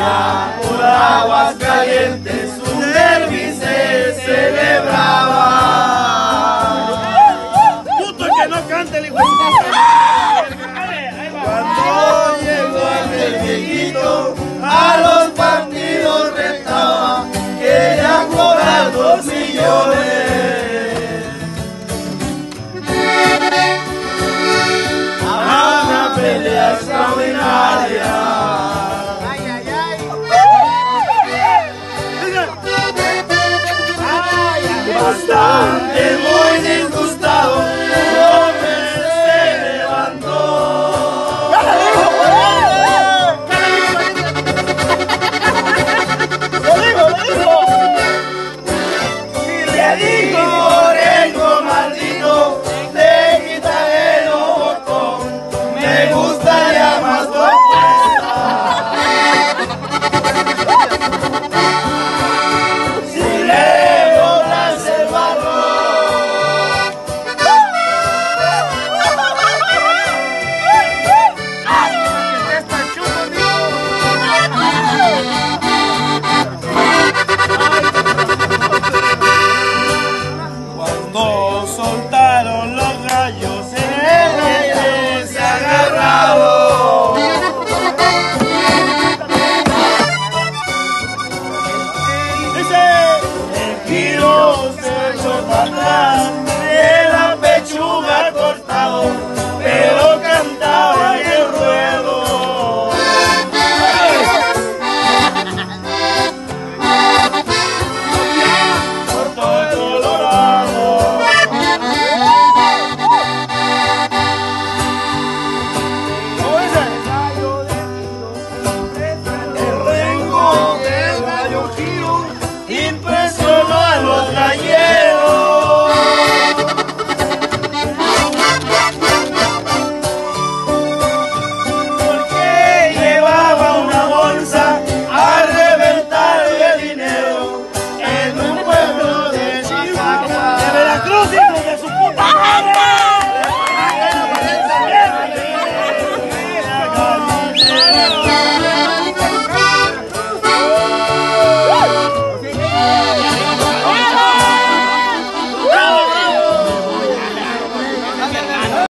Por aguas calientes su derby se celebra. Costa, el do